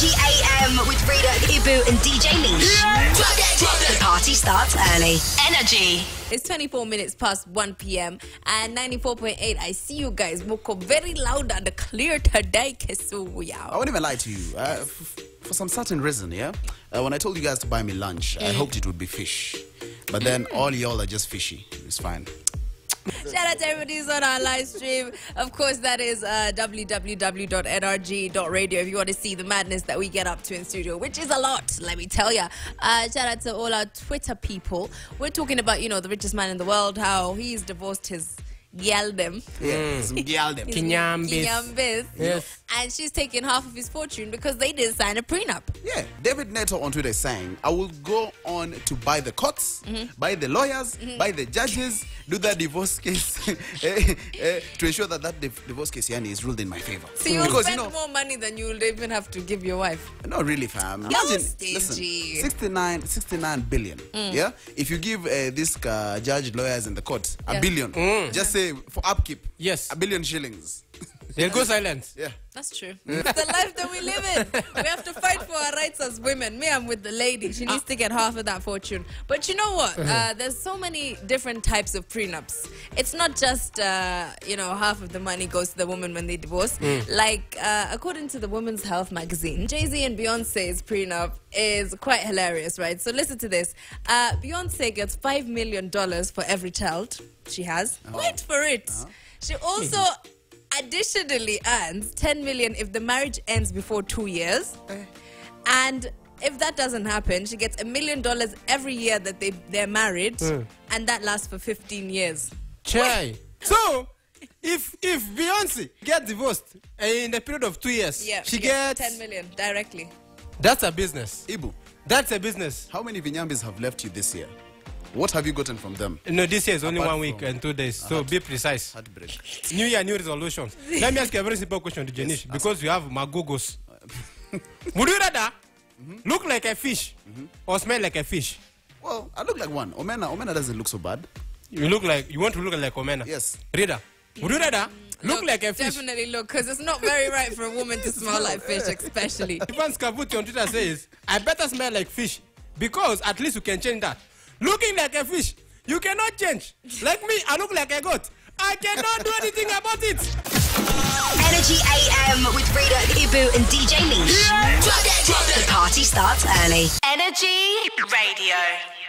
Energy AM with Rita Ibu and DJ Niche. The party starts early. Energy. It's 24 minutes past 1 p.m. and 94.8. I see you guys. Moko very loud and clear today. I won't even lie to you. Uh, f- for some certain reason, yeah. Uh, when I told you guys to buy me lunch, I hoped it would be fish, but then all y'all are just fishy. It's fine. Shout out to everybody who's on our live stream. Of course, that is uh, www.nrg.radio if you want to see the madness that we get up to in studio, which is a lot, let me tell you. Uh, shout out to all our Twitter people. We're talking about, you know, the richest man in the world, how he's divorced his Yeldem. Yeah, some gal them. Kinyambis. Kinyambis. Yes. And she's taking half of his fortune because they didn't sign a prenup. Yeah, David Neto on Twitter is saying, I will go on to buy the courts, Mm-hmm. buy the lawyers, buy the judges, do the divorce case eh, eh, to ensure that that divorce case yani, is ruled in my favor. So you'll because spend you know, more money than you'll even have to give your wife. not really, fam. You're Imagine, stingy. listen, 69, 69 billion. Mm. Yeah, if you give uh, this uh, judge, lawyers, and the court a Yeah. billion, just say for upkeep, Yes. a billion shillings. They'll go silent. Yeah. That's true. It's the life that we live in. We have to fight for our rights as women. Me, I'm with the lady. She needs to get half of that fortune. But you know what? Uh, there's so many different types of prenups. It's not just, uh, you know, half of the money goes to the woman when they divorce. Like, uh, according to the Women's Health magazine, Jay Z and Beyonce's prenup is quite hilarious, right? So listen to this. Uh, Beyonce gets $5 million for every child she has. Wait for it. She also additionally earns 10 million if the marriage ends before two years and if that doesn't happen she gets a million dollars every year that they, they're married hmm. and that lasts for 15 years Chai. So, if if Beyonce gets divorced in a period of two years, yeah she gets gets 10 million directly that's a business. Ibu, That's a business. how many vinyambis have left you this year? What have you gotten from them? No, this year is only Apart one week and two days. So be precise. Heartbreak. New year, new resolutions. Let me ask you a very simple question to Janish because you have magogos. Would you rather mm-hmm. look like a fish mm-hmm. or smell like a fish? Well, I look like one. Omena, Omena doesn't look so bad. You look like you want to look like Omena. Yes. Rita, would you rather mm, look like a fish? definitely look because it's not very right for a woman to smell like fish especially Ivan Skavuti on Twitter says, I better smell like fish because at least you can change that. Looking like a fish, you cannot change. Like me, I look like a goat. I cannot do anything about it. Energy AM with Rita Ibu and DJ Niche. The party starts early. Energy Radio.